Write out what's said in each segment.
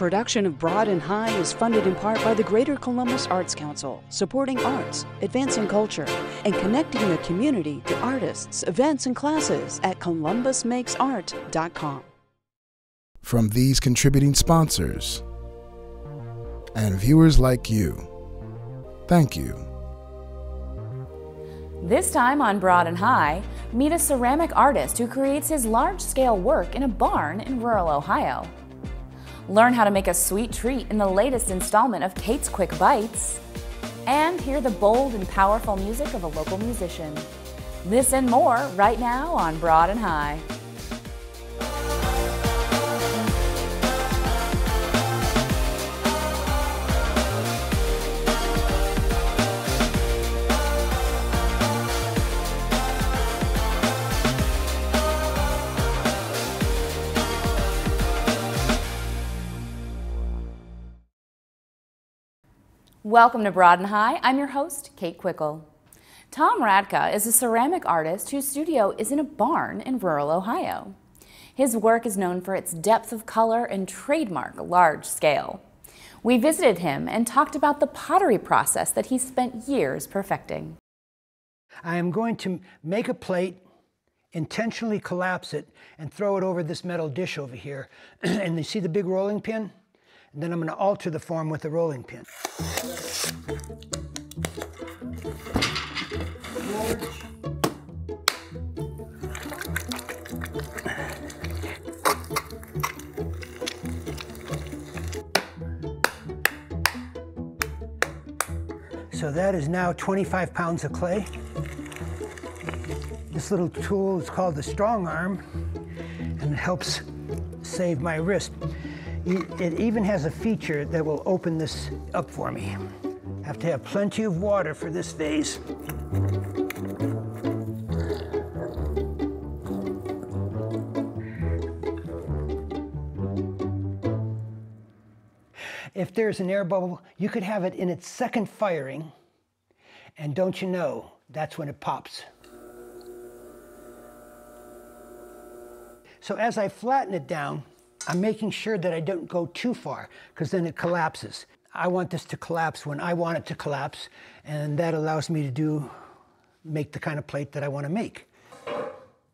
production of Broad and High is funded in part by the Greater Columbus Arts Council, supporting arts, advancing culture, and connecting the community to artists, events, and classes at columbusmakesart.com. From these contributing sponsors and viewers like you, thank you. This time on Broad and High, meet a ceramic artist who creates his large scale work in a barn in rural Ohio. Learn how to make a sweet treat in the latest installment of Kate's Quick Bites. And hear the bold and powerful music of a local musician. This and more right now on Broad and High. Welcome to Broad and High. I'm your host, Kate Quickle. Tom Radka is a ceramic artist whose studio is in a barn in rural Ohio. His work is known for its depth of color and trademark large scale. We visited him and talked about the pottery process that he spent years perfecting. I am going to make a plate, intentionally collapse it, and throw it over this metal dish over here. and you see the big rolling pin? And then I'm going to alter the form with a rolling pin. So that is now 25 pounds of clay. This little tool is called the strong arm and it helps save my wrist. It even has a feature that will open this up for me. Have to have plenty of water for this vase. If there's an air bubble, you could have it in its second firing, and don't you know, that's when it pops. So as I flatten it down, I'm making sure that I don't go too far because then it collapses. I want this to collapse when I want it to collapse and that allows me to do, make the kind of plate that I want to make.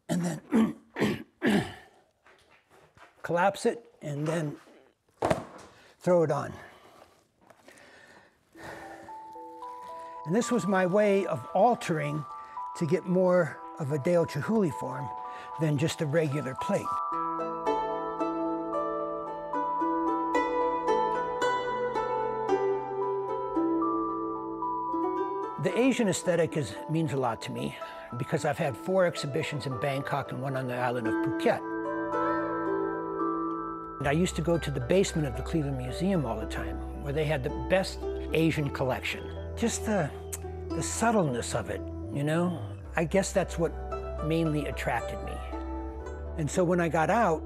And then collapse it and then throw it on. And this was my way of altering to get more of a Dale Chihuly form than just a regular plate. The Asian aesthetic is, means a lot to me because I've had four exhibitions in Bangkok and one on the island of Phuket. And I used to go to the basement of the Cleveland Museum all the time where they had the best Asian collection. Just the, the subtleness of it, you know? I guess that's what mainly attracted me. And so when I got out,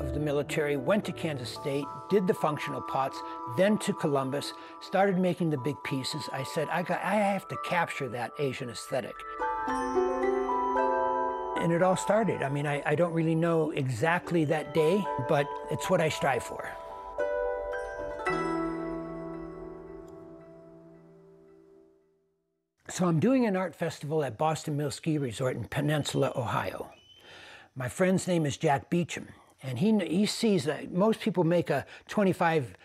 of the military, went to Kansas State, did the functional pots, then to Columbus, started making the big pieces. I said, I, got, I have to capture that Asian aesthetic. And it all started. I mean, I, I don't really know exactly that day, but it's what I strive for. So I'm doing an art festival at Boston Mill Ski Resort in Peninsula, Ohio. My friend's name is Jack Beecham, and he, he sees that most people make a 25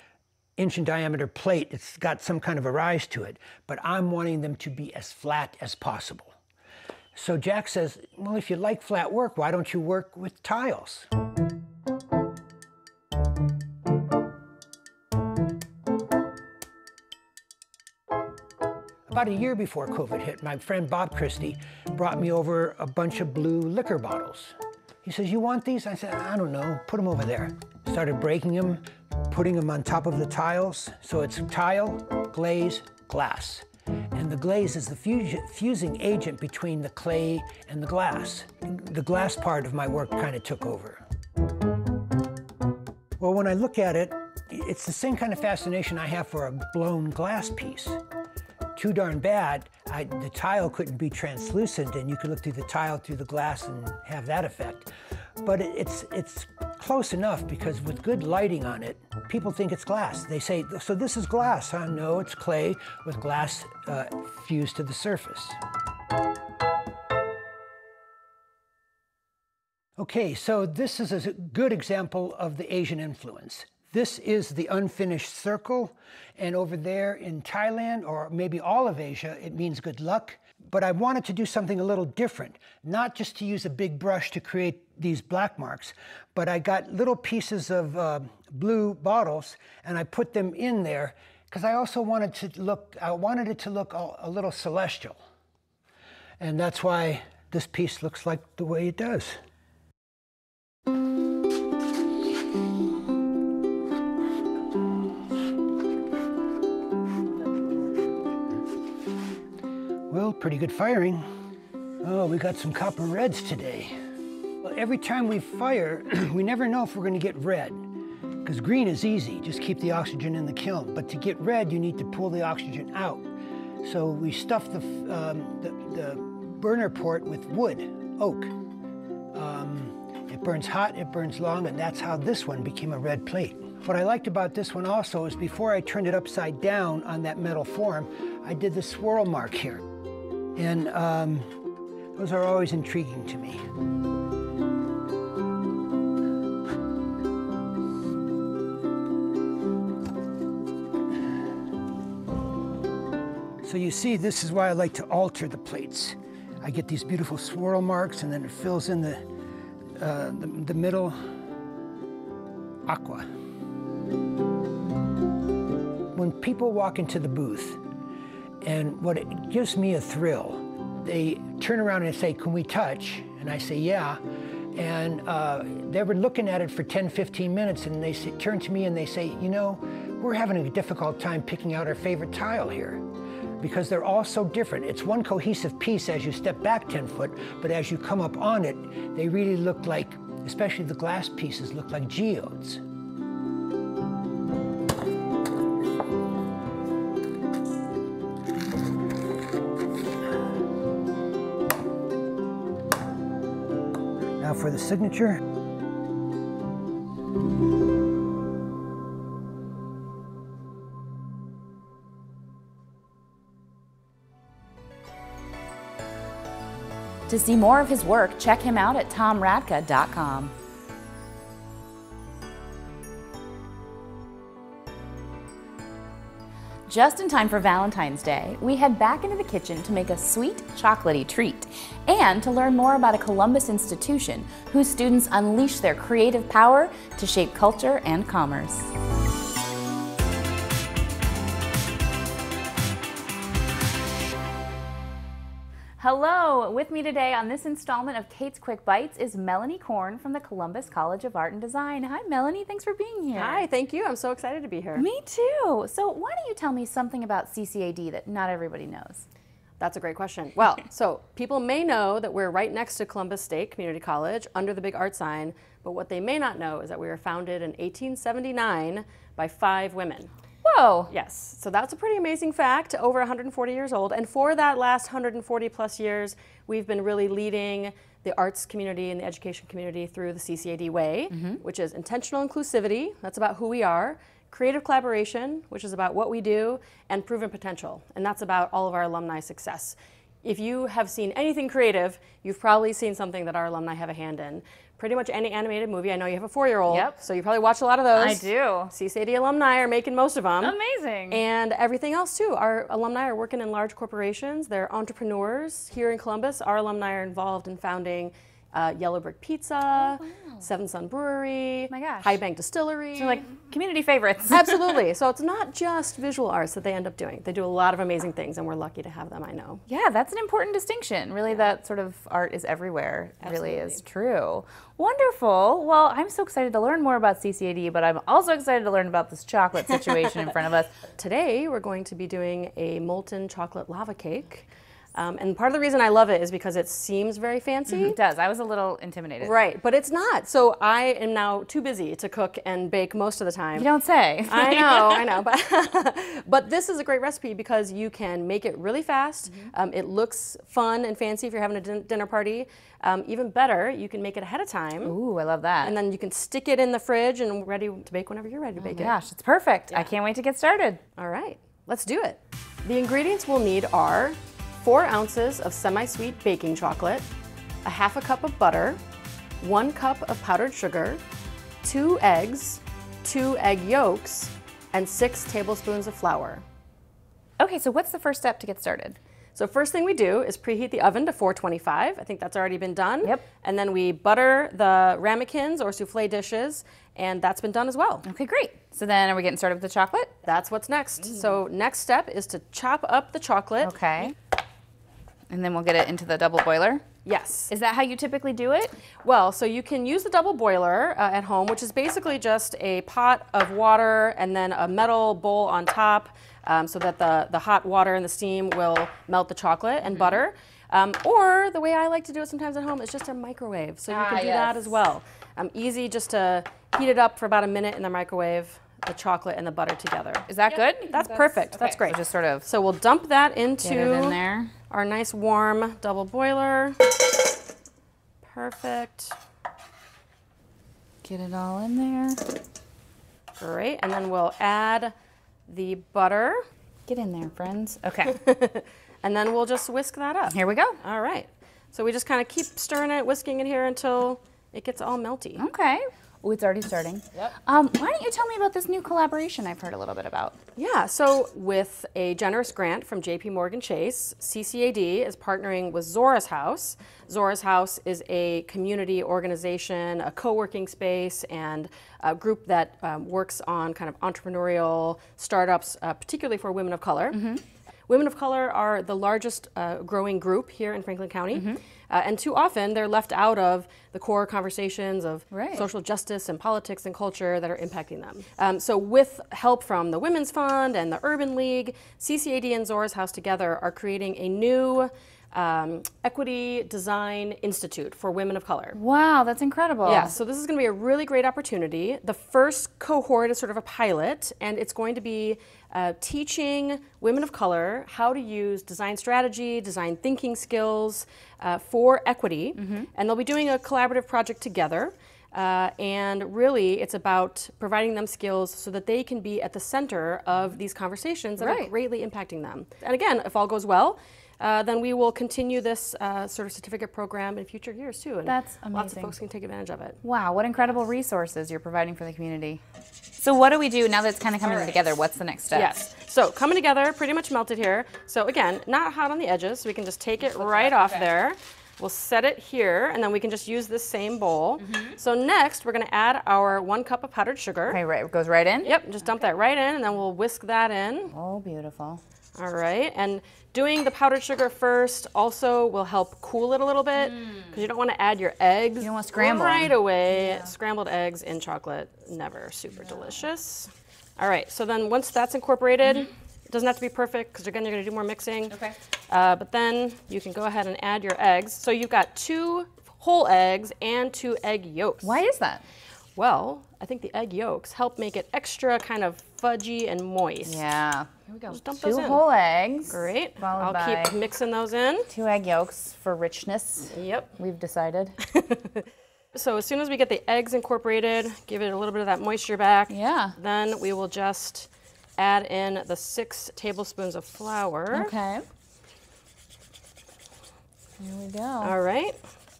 inch in diameter plate. It's got some kind of a rise to it, but I'm wanting them to be as flat as possible. So Jack says, well, if you like flat work, why don't you work with tiles? About a year before COVID hit, my friend Bob Christie brought me over a bunch of blue liquor bottles. He says, you want these? I said, I don't know, put them over there. Started breaking them, putting them on top of the tiles. So it's tile, glaze, glass. And the glaze is the fusing agent between the clay and the glass. The glass part of my work kind of took over. Well, when I look at it, it's the same kind of fascination I have for a blown glass piece. Too darn bad, I, the tile couldn't be translucent and you could look through the tile through the glass and have that effect. But it, it's, it's close enough because with good lighting on it, people think it's glass. They say, so this is glass, huh? No, it's clay with glass uh, fused to the surface. Okay, so this is a good example of the Asian influence. This is the unfinished circle, and over there in Thailand, or maybe all of Asia, it means good luck. But I wanted to do something a little different, not just to use a big brush to create these black marks, but I got little pieces of uh, blue bottles and I put them in there because I also wanted to look, I wanted it to look a, a little celestial. And that's why this piece looks like the way it does. Pretty good firing. Oh, we got some copper reds today. Well, every time we fire, we never know if we're going to get red. Because green is easy, just keep the oxygen in the kiln. But to get red, you need to pull the oxygen out. So we stuff the, um, the, the, burner port with wood, oak. Um, it burns hot, it burns long, and that's how this one became a red plate. What I liked about this one also is before I turned it upside down on that metal form, I did the swirl mark here. And um, those are always intriguing to me. So you see, this is why I like to alter the plates. I get these beautiful swirl marks and then it fills in the, uh, the, the middle aqua. When people walk into the booth, and what it gives me a thrill, they turn around and say, Can we touch? And I say, Yeah. And uh, they were looking at it for 10, 15 minutes, and they say, turn to me and they say, You know, we're having a difficult time picking out our favorite tile here because they're all so different. It's one cohesive piece as you step back 10 foot, but as you come up on it, they really look like, especially the glass pieces, look like geodes. For the signature. To see more of his work, check him out at tomradka.com. Just in time for Valentine's Day, we head back into the kitchen to make a sweet, chocolatey treat and to learn more about a Columbus institution whose students unleash their creative power to shape culture and commerce. Hello! With me today on this installment of Kate's Quick Bites is Melanie Corn from the Columbus College of Art and Design. Hi, Melanie. Thanks for being here. Hi, thank you. I'm so excited to be here. Me too. So, why don't you tell me something about CCAD that not everybody knows? That's a great question. Well, so people may know that we're right next to Columbus State Community College under the big art sign, but what they may not know is that we were founded in 1879 by five women. Whoa. Yes. So that's a pretty amazing fact, over 140 years old. And for that last 140 plus years, we've been really leading the arts community and the education community through the CCAD way, mm -hmm. which is intentional inclusivity, that's about who we are, creative collaboration, which is about what we do, and proven potential, and that's about all of our alumni success if you have seen anything creative, you've probably seen something that our alumni have a hand in. Pretty much any animated movie. I know you have a four-year-old, yep. so you probably watch a lot of those. I do. CCAD alumni are making most of them. Amazing. And everything else too. Our alumni are working in large corporations. They're entrepreneurs here in Columbus. Our alumni are involved in founding uh, Yellow Brick Pizza, oh, wow. Seventh Son Brewery, My gosh. High Bank Distillery. So like community favorites. Absolutely. So it's not just visual arts that they end up doing. They do a lot of amazing things, and we're lucky to have them. I know. Yeah, that's an important distinction. Really, yeah. that sort of art is everywhere. Absolutely. Really is true. Wonderful. Well, I'm so excited to learn more about CCAD, but I'm also excited to learn about this chocolate situation in front of us. Today, we're going to be doing a molten chocolate lava cake. Um, and part of the reason I love it is because it seems very fancy. It does. I was a little intimidated. Right, but it's not. So I am now too busy to cook and bake most of the time. You don't say. I know, I know, but but this is a great recipe because you can make it really fast. Mm-hmm. Um, it looks fun and fancy if you're having a din- dinner party. Um, even better, you can make it ahead of time, Ooh, I love that. and then you can stick it in the fridge and ready to bake whenever you're ready to bake it. Gosh, it's perfect. I can't wait to get started. All right, let's do it. The ingredients we'll need are four ounces of semi-sweet baking chocolate, a half a cup of butter, one cup of powdered sugar, two eggs, two egg yolks, and six tablespoons of flour. Okay, so what's the first step to get started? So first thing we do is preheat the oven to 425. I think that's already been done. Yep. And then we butter the ramekins or souffle dishes, and that's been done as well. Okay, great. So then are we getting started with the chocolate? That's what's next. Mm. So next step is to chop up the chocolate. Okay. And then we'll get it into the double boiler. Yes. Is that how you typically do it? Well, so you can use the double boiler uh, at home, which is basically just a pot of water and then a metal bowl on top um, so that the, the hot water and the steam will melt the chocolate and butter. Um, or the way I like to do it sometimes at home is just a microwave. So you Ah, can do that as well. Um, easy just to heat it up for about a minute in the microwave, the chocolate and the butter together. Is that good? That's perfect. That's great. So just sort of So we'll dump that into in there. our nice warm double boiler. Perfect. Get it all in there. Great. And then we'll add the butter. Get in there, friends. Okay. And then we'll just whisk that up. Here we go. All right. So we just kind of keep stirring it, whisking it here until it gets all melty. Okay. Oh, it's already starting. Yep. Um, why don't you tell me about this new collaboration I've heard a little bit about? Yeah, so with a generous grant from JP Morgan Chase, CCAD is partnering with Zora's House. Zora's House is a community organization, a co working space, and a group that um, works on kind of entrepreneurial startups, uh, particularly for women of color. Women of color are the largest uh, growing group here in Franklin County, Mm-hmm. Uh, and too often they're left out of the core conversations of Right. social justice and politics and culture that are impacting them. Um, so, with help from the Women's Fund and the Urban League, CCAD and Zora's House together are creating a new um, equity design institute for women of color. Wow, that's incredible. Yeah, so this is going to be a really great opportunity. The first cohort is sort of a pilot, and it's going to be uh, teaching women of color how to use design strategy, design thinking skills uh, for equity. And they'll be doing a collaborative project together. Uh, and really, it's about providing them skills so that they can be at the center of these conversations that are greatly impacting them. And again, if all goes well, uh, then we will continue this uh, sort of certificate program in future years too. And That's Lots of folks can take advantage of it. Wow, what incredible resources you're providing for the community. So what do we do now that it's kind of coming together? What's the next step? Yes. So coming together, pretty much melted here. So again, not hot on the edges, so we can just take it right off there. We'll set it here, and then we can just use this same bowl. So next, we're going to add our one cup of powdered sugar. Okay, right, it goes right in? Yep, just dump that right in, and then we'll whisk that in. Oh, beautiful. All right, and doing the powdered sugar first also will help cool it a little bit because you don't want to add your eggs. You don't wanna scramble 'em. right away. Scrambled eggs in chocolate, never super delicious. All right, so then once that's incorporated, it doesn't have to be perfect because again you're going to do more mixing. Okay. Uh, but then you can go ahead and add your eggs. So you've got two whole eggs and two egg yolks. Why is that? Well, I think the egg yolks help make it extra kind of fudgy and moist. Yeah. Here we go. Just dump Two those in. whole eggs. Great. I'll keep mixing those in. two egg yolks for richness. Yep. We've decided. So as soon as we get the eggs incorporated, give it a little bit of that moisture back. Yeah. Then we will just add in the six tablespoons of flour. Okay. Here we go. All right.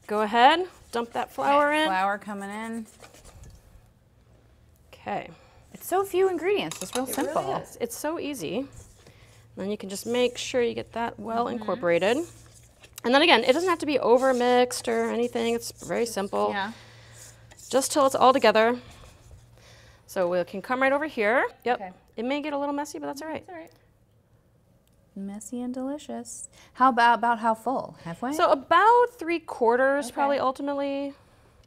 Go ahead. Dump that flour in. Flour coming in. Okay. So few ingredients. It's real simple. Really. It's so easy. Then you can just make sure you get that well Mm-hmm. incorporated. And then again, it doesn't have to be over mixed or anything. It's very simple. Yeah. Just till it's all together. So we can come right over here. Yep. Okay. It may get a little messy, but that's all right. all right. Messy and delicious. How about about how full? Halfway? So about three quarters, probably ultimately.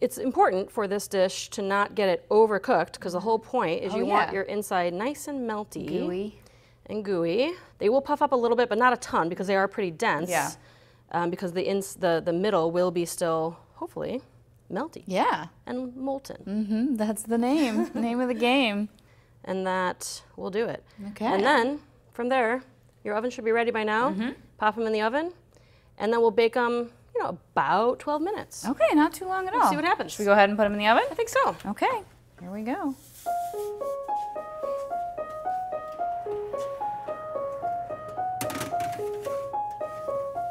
It's important for this dish to not get it overcooked because the whole point is Oh, you yeah. want your inside nice and melty. gooey. and gooey. They will puff up a little bit, but not a ton because they are pretty dense. Yeah. Um, because the, ins- the the middle will be still hopefully melty Yeah. and molten, Mm-hmm. that's the name. name of the game. and that will do it. Okay. And then from there, your oven should be ready by now. Mm-hmm. Pop them in the oven, and then we'll bake them. You know, about 12 minutes. Okay, not too long at all. see what happens. Should we go ahead and put them in the oven? I think so. Okay, here we go.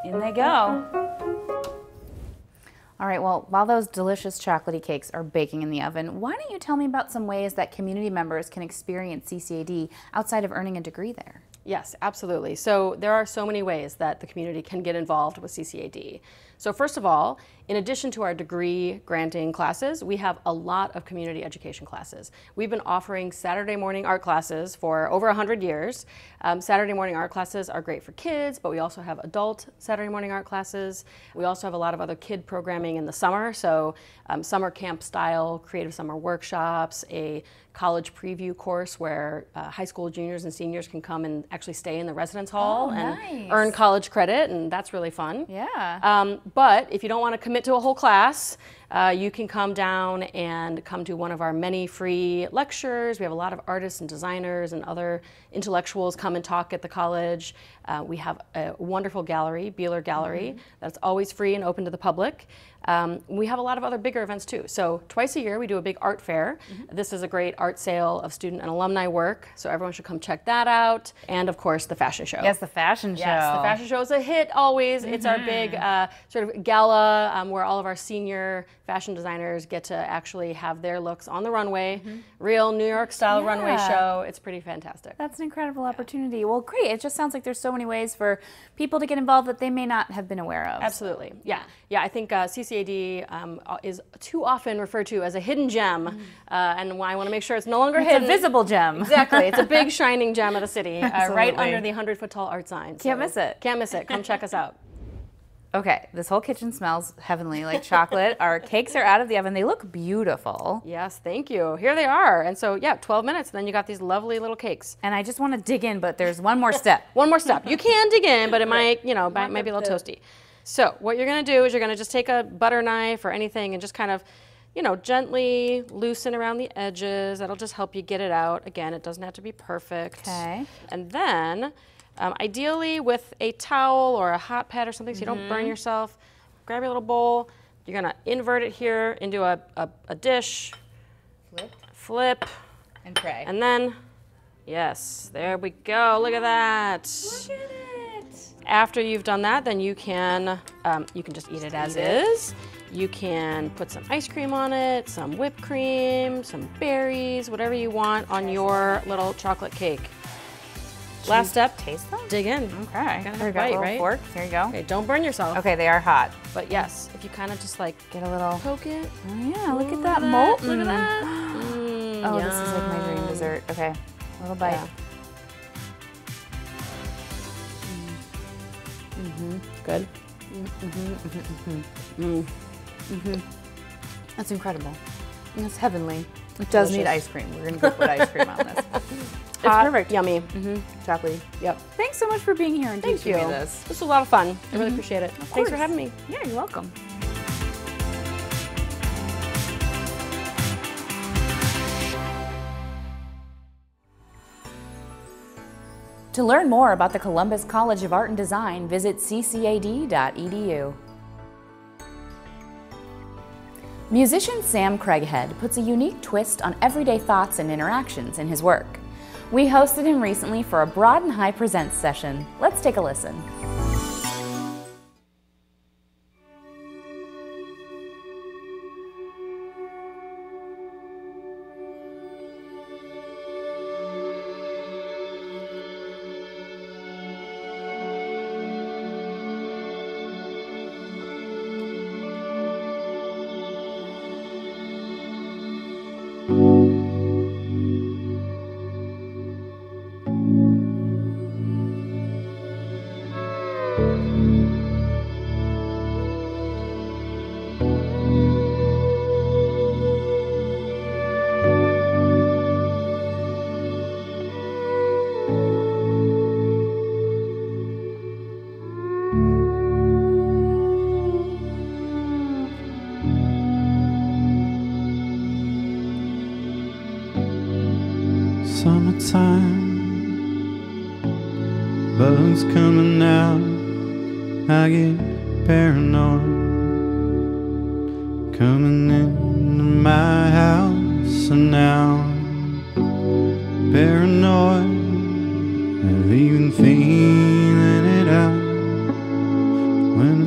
In they go. All right, well, while those delicious chocolatey cakes are baking in the oven, why don't you tell me about some ways that community members can experience CCAD outside of earning a degree there? Yes, absolutely. So there are so many ways that the community can get involved with CCAD. So first of all, in addition to our degree granting classes, we have a lot of community education classes. We've been offering Saturday morning art classes for over 100 years. Um, Saturday morning art classes are great for kids, but we also have adult Saturday morning art classes. We also have a lot of other kid programming in the summer, so um, summer camp style, creative summer workshops, a college preview course where uh, high school juniors and seniors can come and actually stay in the residence hall Oh, and nice. earn college credit, and that's really fun. Yeah. Um, but if you don't want to commit to a whole class, uh, you can come down and come to one of our many free lectures. We have a lot of artists and designers and other intellectuals come and talk at the college. Uh, we have a wonderful gallery, Beeler Gallery, Mm-hmm. that's always free and open to the public. Um, we have a lot of other bigger events too. So twice a year we do a big art fair. Mm-hmm. This is a great art sale of student and alumni work, so everyone should come check that out. And of course the fashion show. yes, the fashion show. Yes, the fashion show is a hit always. It's our big uh, sort of gala um, where all of our senior fashion designers get to actually have their looks on the runway, real New York style runway show. It's pretty fantastic. That's an incredible opportunity. Well, great. It just sounds like there's so many ways for people to get involved that they may not have been aware of. Absolutely, yeah, yeah. I think uh, CCAD um, is too often referred to as a hidden gem, uh, and I want to make sure it's no longer It's a visible gem. Exactly, it's a big shining gem of the city, uh, right under the hundred foot tall art sign. Can't miss it. Can't miss it. Come check us out. Okay, this whole kitchen smells heavenly like chocolate. Our cakes are out of the oven. They look beautiful. Yes, thank you. Here they are. And so, yeah, 12 minutes, and then you got these lovely little cakes. And I just want to dig in, but there's one more step. One more step. You can dig in, but it might, you know, might, might be a little toasty. So, what you're going to do is you're going to just take a butter knife or anything and just kind of, you know, gently loosen around the edges. That'll just help you get it out. Again, it doesn't have to be perfect. Okay. And then, um, ideally with a towel or a hot pad or something so you don't Mm-hmm. burn yourself, grab your little bowl. You're going to invert it here into a, a, a dish, Flip flip, and pray. and then, yes, there we go. Look at that. Look at it. After you've done that, then you can um, you can just eat it as eat it. is. You can put some ice cream on it, some whipped cream, some berries, whatever you want on your little chocolate cake. Last step, Taste them? dig in. Okay. Gotta have a bite, right? fork. Here you go. Okay, don't burn yourself. Okay, they are hot. But yes, if you kind of just like Get a little. poke it. Oh yeah, look at that molten. Look at that. Mm, Oh, this is like my dream dessert. Okay, a little bite. Yeah. Good. Mm-hmm. Mm-hmm. Mm-hmm. Mm-hmm. That's incredible. That's heavenly. It does need ice cream. We're gonna go put ice cream on this. It's Hot, perfect. Yummy. Mm-hmm. chocolatey. Yep. Thanks so much for being here and Thank teaching you. me this. This was a lot of fun. I really appreciate it. Thanks for having me. Yeah, you're welcome. To learn more about the Columbus College of Art and Design, visit ccad.edu. Musician Sam Craighead puts a unique twist on everyday thoughts and interactions in his work. We hosted him recently for a Broad and High Presents session. Let's take a listen.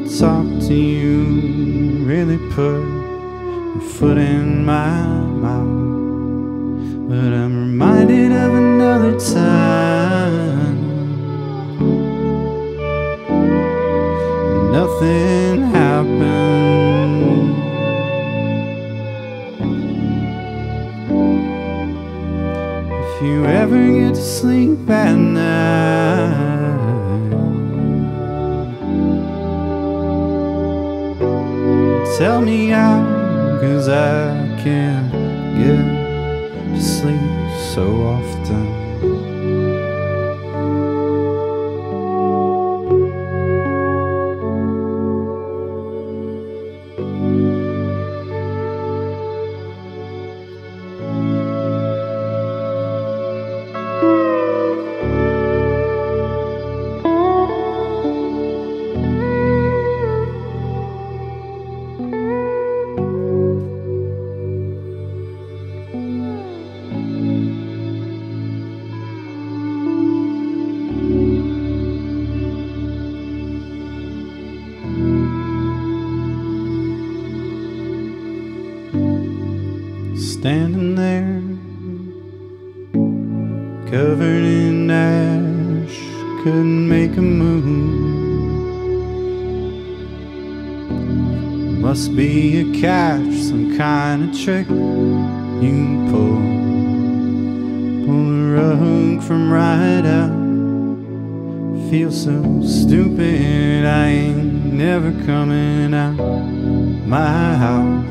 Talk to you, really put a foot in my mouth. But I'm reminded of another time. Nothing happened. If you ever get to sleep at night, tell me how, cause I can't get to sleep so often. Trick you pull. Pull the rug from right out. Feel so stupid, I ain't never coming out my house.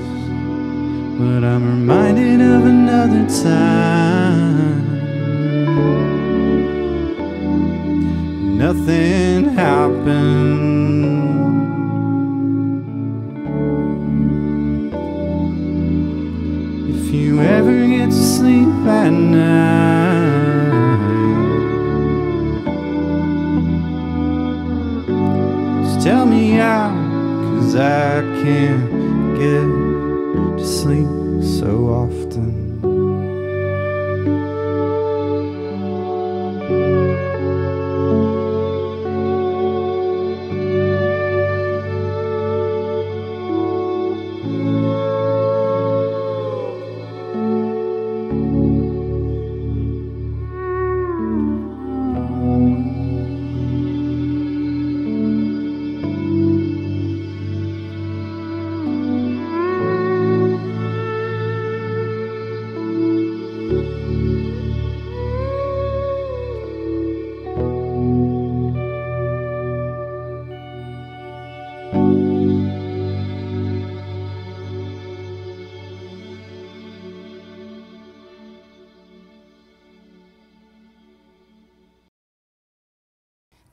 But I'm reminded of another time. Nothing happened. If you ever get to sleep at night, just tell me how, cause I can't get to sleep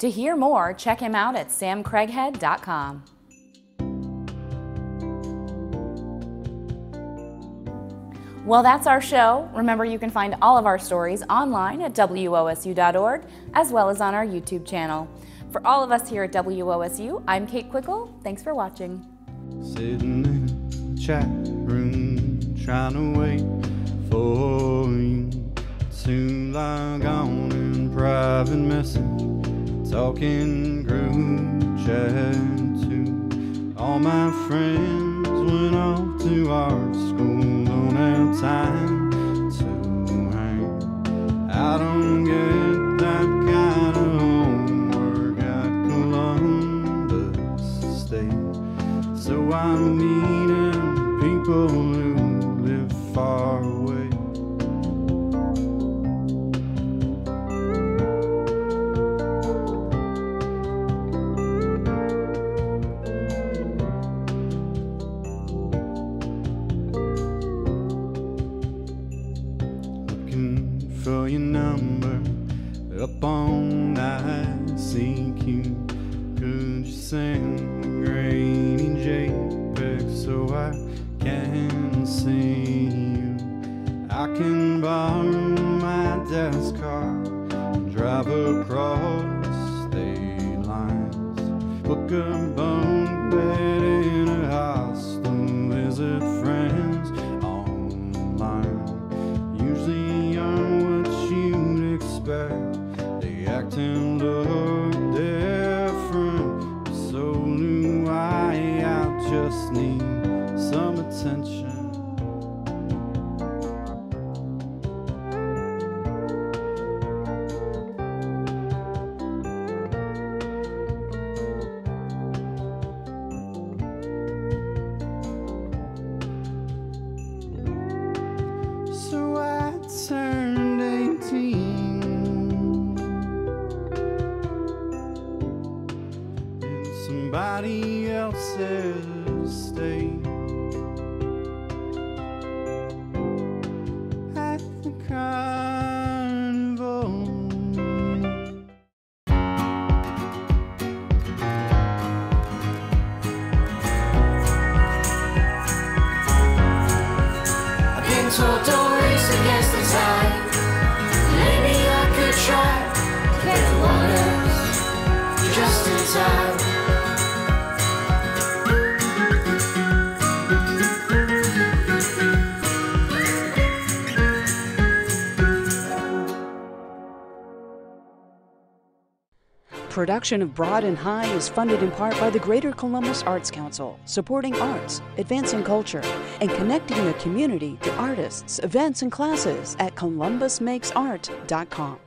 To hear more, check him out at samcraighead.com. Well, that's our show. Remember, you can find all of our stories online at WOSU.org as well as on our YouTube channel. For all of us here at WOSU, I'm Kate Quickle. Thanks for watching. Sitting in the chat room, trying to wait for you to log on in private message, talking group chat to all my friends. Went off to art school, don't have time to hang. I don't get that kind of homework at Columbus State. So I'm meeting production of Broad and High is funded in part by the Greater Columbus Arts Council, supporting arts, advancing culture, and connecting the community to artists, events, and classes at columbusmakesart.com.